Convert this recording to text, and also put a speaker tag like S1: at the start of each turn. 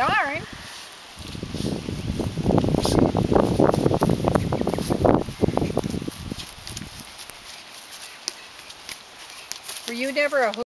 S1: Darn. Were you never a